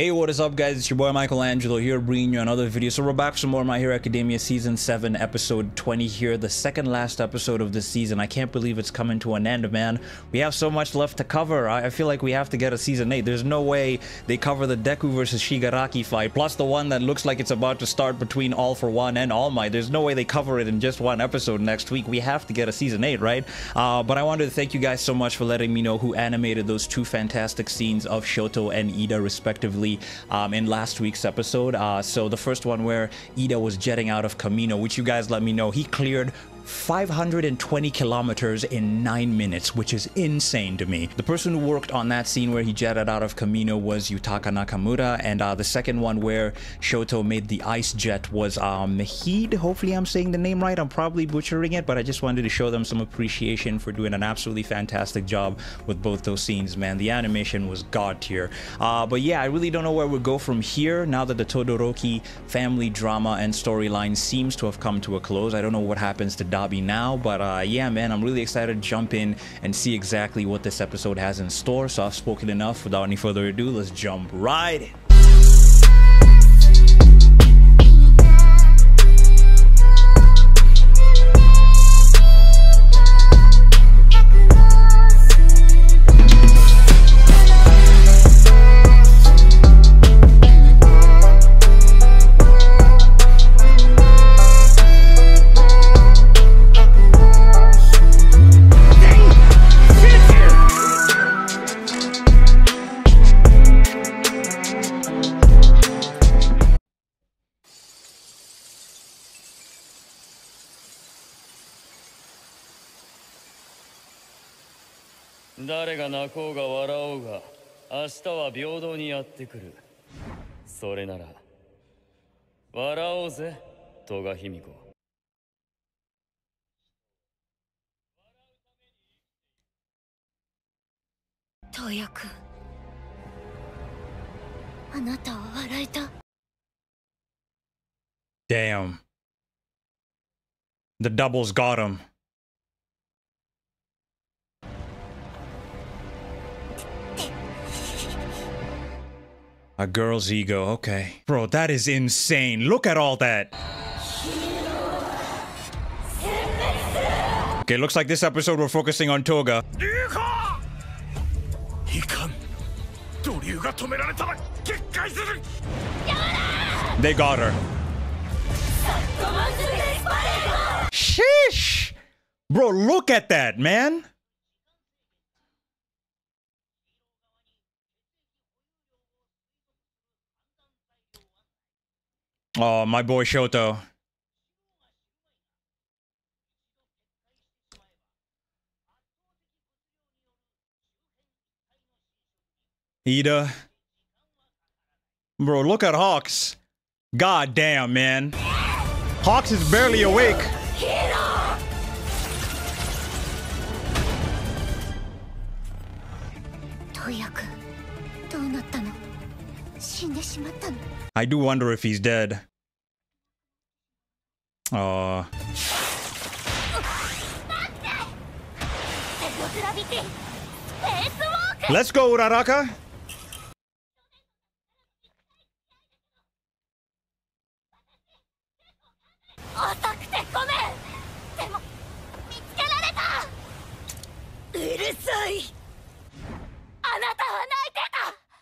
Hey, what is up guys? It's your boy Michael Angelo here bringing you another video. So we're back for more My Hero Academia Season 7 Episode 20 here. The second last episode of the season. I can't believe it's coming to an end, man. We have so much left to cover. I feel like we have to get a Season 8. There's no way they cover the Deku versus Shigaraki fight, plus the one that looks like it's about to start between All For One and All Might. There's no way they cover it in just one episode next week. We have to get a Season 8, right? Uh, but I wanted to thank you guys so much for letting me know who animated those two fantastic scenes of Shoto and Iida respectively um, in last week's episode. Uh, so the first one where Iida was jetting out of Kamino, which you guys let me know he cleared 520 kilometers in 9 minutes, which is insane to me. The person who worked on that scene where he jetted out of Kamino was Yutaka Nakamura, and uh, the second one where Shoto made the ice jet was um, Mahid. Hopefully I'm saying the name right. I'm probably butchering it, but I just wanted to show them some appreciation for doing an absolutely fantastic job with both those scenes, man. The animation was god tier. Uh, but yeah, I really don't know where we'll go from here now that the Todoroki family drama and storyline seems to have come to a close. I don't know what happens to Dabi now. But uh, yeah, man, I'm really excited to jump in and see exactly what this episode has in store. So I've spoken enough. Without any further ado, let's jump right in. 誰が泣こうが笑おうが明日は平等にやってくるそれなら笑おうぜ戸賀卑弥子東也君あなたは笑えた Damn. The doubles got him. A girl's ego, okay. Bro, that is insane. Look at all that. Okay, looks like this episode we're focusing on Toga. They got her. Sheesh! Bro, look at that, man. Oh, my boy Shoto. Iida. Bro, look at Hawks. God damn, man. Hawks is barely awake. I do wonder if he's dead. Aww. Let's go, Uraraka!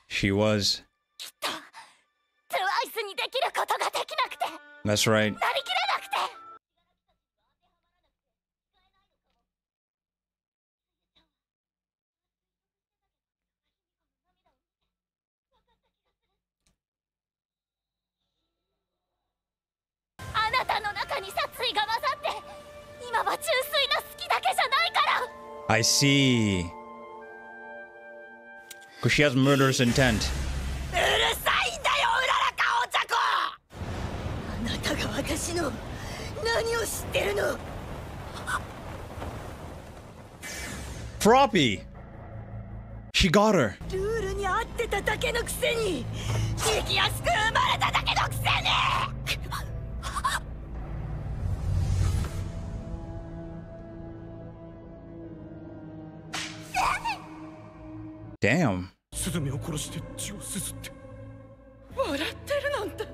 She was. That's right. I see. Because she has murderous intent. Froppy! She got her. Damn. スズメを殺して血をすすって笑ってるなんて違う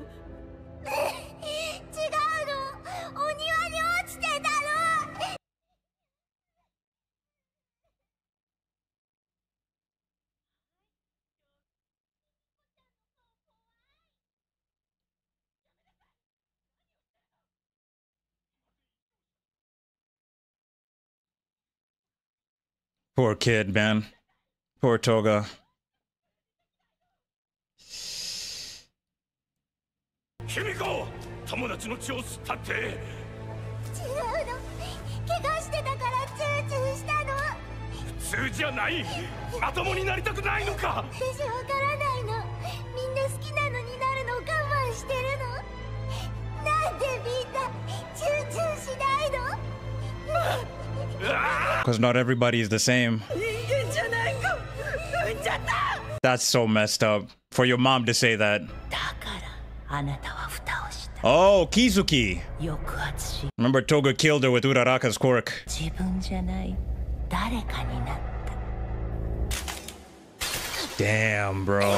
のお庭に落ちてたの Poor kid, man. 弥呼友達の血を吸ったって。違うの。怪我してたからチューチューしたの。普通じゃない。まともになりたくないのか。私わからないの。みんな好きなのになるの我慢してるの。なんでみんなチューチューしないの？Because not everybody is the same. That's so messed up. For your mom to say that. Oh, Kizuki. Remember Toga killed her with Uraraka's quirk. Damn, bro.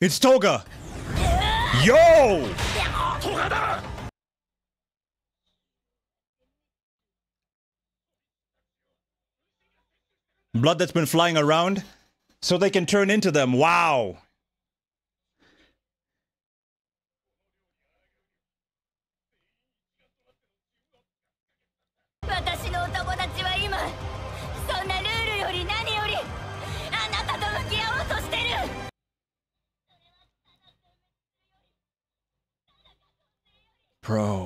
It's Toga! Yo! Blood that's been flying around so they can turn into them. Wow. て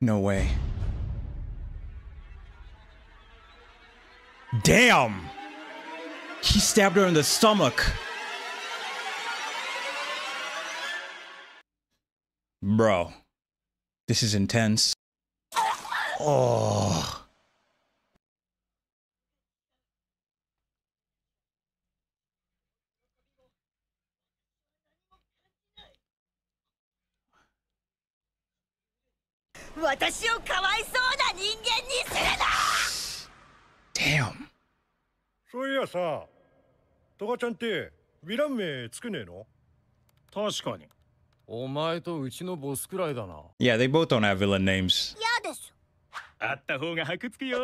No way. Damn! He stabbed her in the stomach. Bro. This is intense. Oh. 私をかわいそうな人間にするな Damn. そういやさトガちゃんってヴィラン名つけねえの？確かにお前とうちのボスくらいだな Yeah, they both don't have villain names. 嫌ですあった方が箔つくよ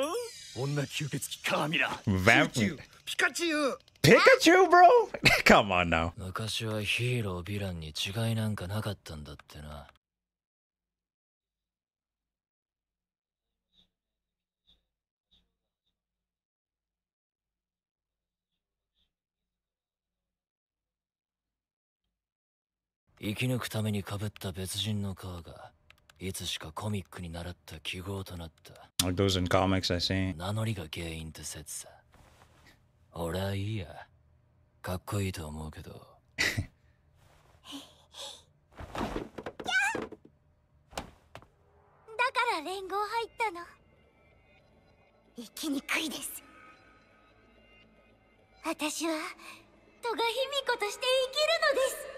女吸血鬼カーミラ Vamp. ピカチュウ Pikachu, bro? Come on now. 昔はヒーローヴィランに違いなんかなかったんだってな生き抜くために被った別人の皮がいつしかコミックに習った記号となった。Like those in comics I see. 名乗りが原因って説さ。俺はいいや。かっこいいと思うけど。だから連合入ったの。生きにくいです。私は戸賀卑弥呼として生きるのです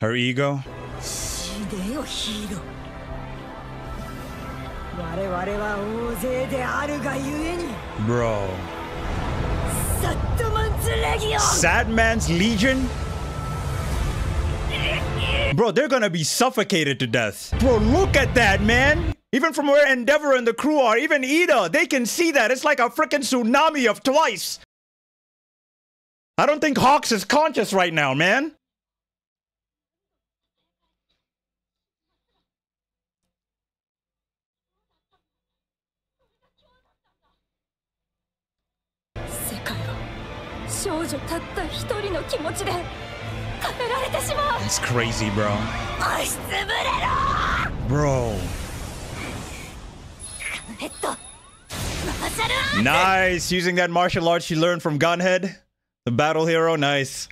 Her ego? Bro. Satman's Legion? Bro, they're gonna be suffocated to death. Bro, look at that, man! Even from where Endeavor and the crew are, even Iida, they can see that. It's like a freaking tsunami of twice. I don't think Hawks is conscious right now, man. 少女たった一人の気持ちで変えられてしまう crazy, bro. 押しつぶれろ Bro. Nice! Using that martial arts she learned from Gunhead, the battle hero. Nice.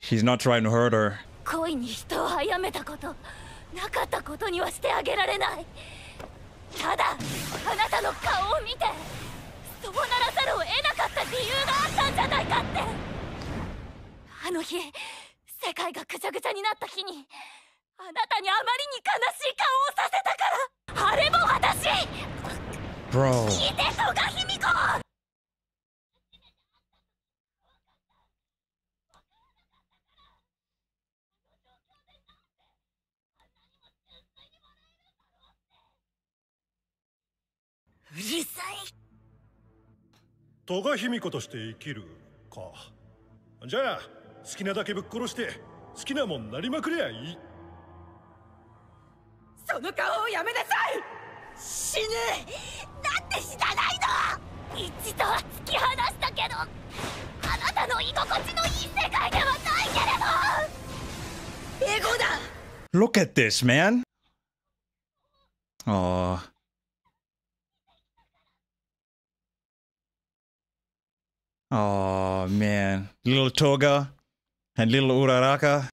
She's not trying to hurt her. 恋に人を殺めたことなかったことにはしてあげられない。ただあなたの顔を見てそうならざるを得なかった理由があったんじゃないかって。あの日世界がぐちゃぐちゃになった日にあなたにあまりに悲しい顔をさせたからあれも私 Bro. 聞いて戸賀卑弥呼うるさい。戸賀卑弥呼として生きるか。じゃあ好きなだけぶっ殺して好きなもんなりまくりゃいい。その顔をやめなさい。死ぬ。なんで死なないの。一度は突き放したけどあなたの居心地のいい世界ではないけれど。エゴだ。Look at this, man. Aw. Oh man, little Toga and little Uraraka.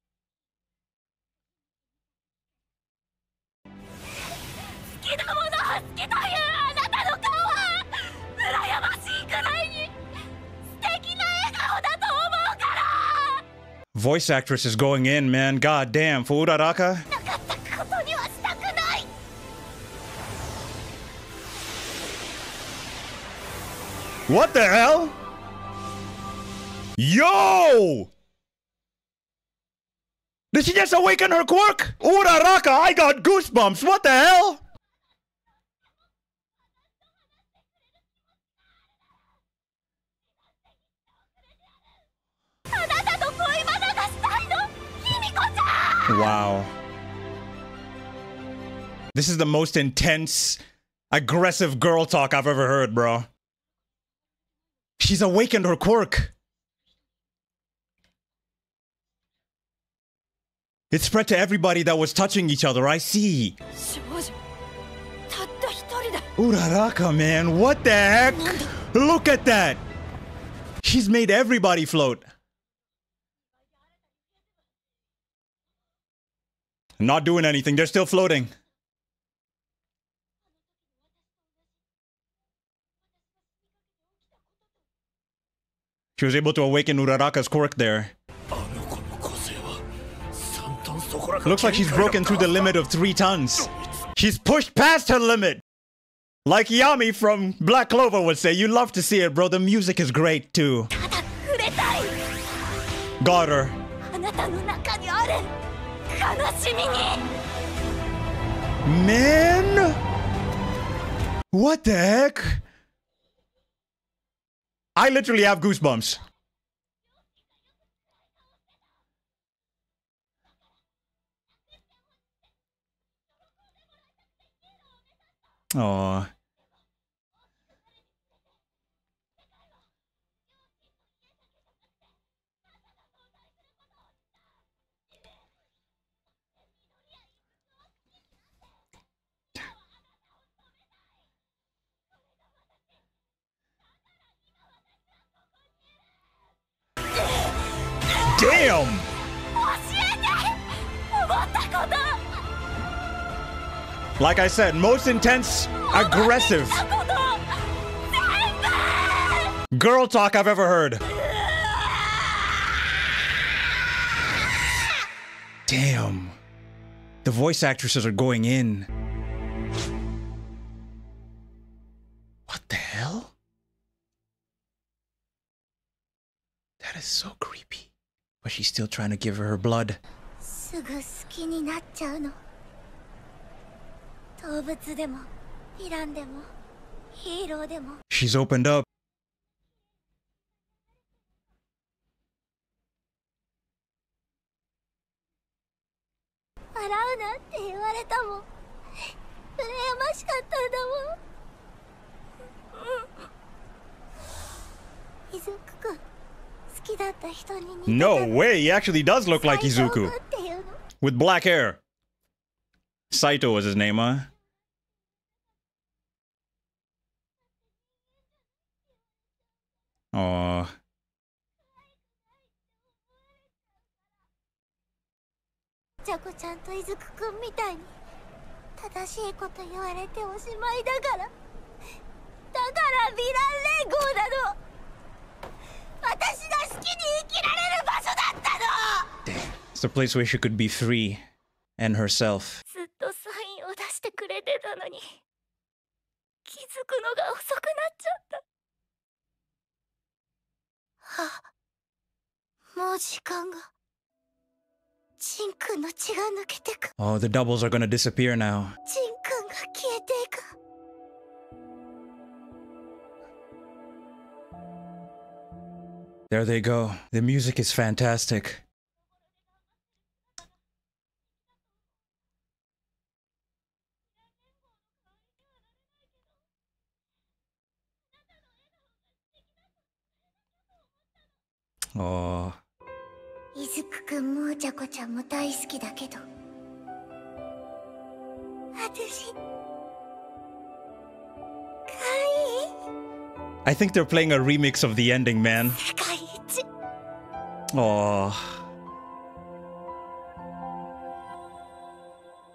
Voice actress is going in, man. God damn, for Uraraka. What the hell? Yo! Did she just awaken her quirk? Uraraka, I got goosebumps. What the hell? Wow. This is the most intense, aggressive girl talk I've ever heard, bro. She's awakened her quirk. It spread to everybody that was touching each other, I see. Uraraka, man, what the heck? Look at that! She's made everybody float. Not doing anything, they're still floating. She was able to awaken Uraraka's quirk there. Looks like she's broken through the limit of three tons. She's pushed past her limit. Like Yami from Black Clover would say, you love to see it, bro. The music is great too. Got her. Man! What the heck? I literally have goosebumps. Aw. Like I said, most intense, aggressive girl talk I've ever heard. Damn. The voice actresses are going in. What the hell? That is so creepy. But she's still trying to give her her blood. She's opened up. No way, he actually does look like Izuku. With black hair. Saito was his name, huh? ちゃこちゃんといずくくんみたいに正しいこと言われておしまいだから。だからヴィラン連合なの。私が好きに生きられる場所だったの。It's a place where she could be free and herself. Oh, the doubles are gonna disappear now. There they go. The music is fantastic. Oh. ずくくんもおちゃこちゃんも大好きだけど私かい I think they're playing a remix of the ending, man. 世界一 Oh.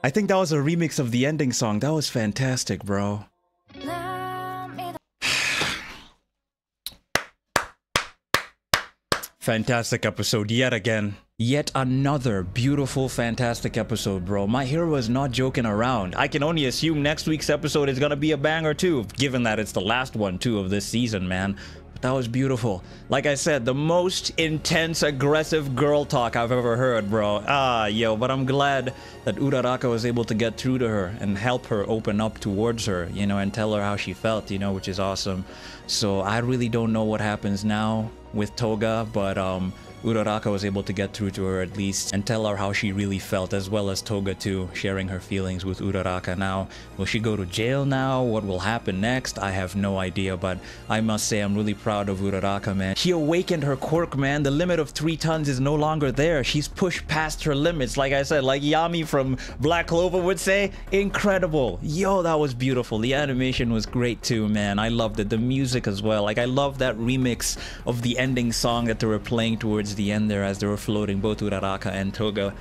I think that was a remix of the ending song. That was fantastic, bro. Fantastic episode yet again. Yet another beautiful, fantastic episode, bro. My hero is not joking around. I can only assume next week's episode is gonna be a banger too, given that it's the last one too of this season, man. That was beautiful. Like I said, the most intense, aggressive girl talk I've ever heard, bro. Ah, yo, but I'm glad that Uraraka was able to get through to her and help her open up towards her, you know, and tell her how she felt, you know, which is awesome. So I really don't know what happens now with Toga, but um Uraraka was able to get through to her at least and tell her how she really felt, as well as Toga too, sharing her feelings with Uraraka. Now, will she go to jail now? What will happen next? I have no idea, but I must say I'm really proud of Uraraka, man. She awakened her quirk, man. The limit of three tons is no longer there. She's pushed past her limits, like I said, like Yami from Black Clover would say. Incredible. Yo, that was beautiful. The animation was great too, man. I loved it. The music as well. Like, I love that remix of the ending song that they were playing towards the end there as they were floating, both Uraraka and Toga.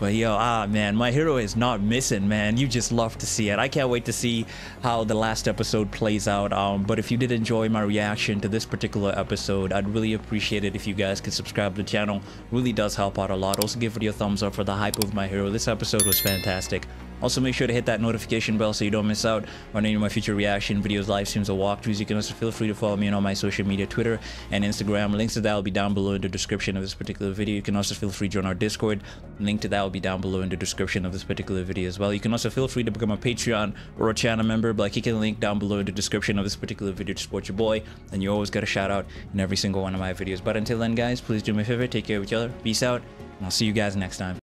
But yo, ah man, my hero is not missing, man. You just love to see it. I can't wait to see how the last episode plays out. Um, but if you did enjoy my reaction to this particular episode, I'd really appreciate it if you guys could subscribe to the channel. Really does help out a lot. Also give it a thumbs up for the hype of my hero. This episode was fantastic. Also, make sure to hit that notification bell so you don't miss out on any of my future reaction videos, live streams, or walkthroughs. You can also feel free to follow me on all my social media, Twitter and Instagram. Links to that will be down below in the description of this particular video. You can also feel free to join our Discord. Link to that will be down below in the description of this particular video as well. You can also feel free to become a Patreon or a channel member by clicking the link down below in the description of this particular video to support your boy. And you always get a shout out in every single one of my videos. But until then, guys, please do me a favor, take care of each other, peace out, and I'll see you guys next time.